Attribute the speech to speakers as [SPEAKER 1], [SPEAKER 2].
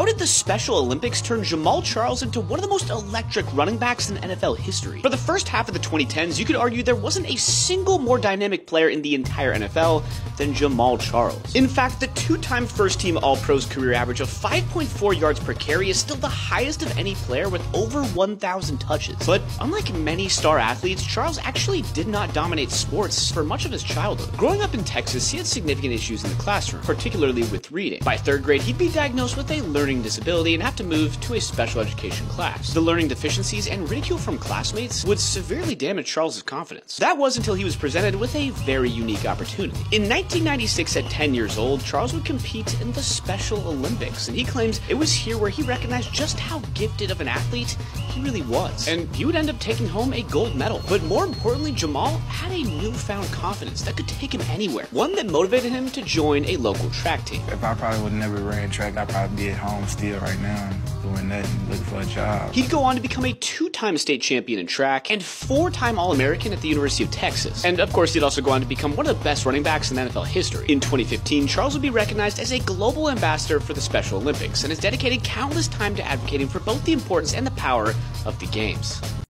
[SPEAKER 1] How did the Special Olympics turn Jamaal Charles into one of the most electric running backs in NFL history? For the first half of the 2010s, you could argue there wasn't a single more dynamic player in the entire NFL than Jamaal Charles. In fact, the two-time first-team All-Pros career average of 5.4 yards per carry is still the highest of any player with over 1,000 touches. But unlike many star athletes, Charles actually did not dominate sports for much of his childhood. Growing up in Texas, he had significant issues in the classroom, particularly with reading. By third grade, he'd be diagnosed with a learning learning disability and have to move to a special education class. The learning deficiencies and ridicule from classmates would severely damage Charles's confidence. That was until he was presented with a very unique opportunity. In 1996, at 10 years old, Charles would compete in the Special Olympics, and he claims it was here where he recognized just how gifted of an athlete he really was. And he would end up taking home a gold medal. But more importantly, Jamaal had a newfound confidence that could take him anywhere. One that motivated him to join a local track team.
[SPEAKER 2] If I probably would never ran track, I'd probably be at home still right now doing nothing, looking for a job.
[SPEAKER 1] He'd go on to become a two-time state champion in track and four-time All-American at the University of Texas. And of course, he'd also go on to become one of the best running backs in NFL history. In 2015, Charles would be recognized as a global ambassador for the Special Olympics and has dedicated countless time to advocating for both the importance and the power of the games.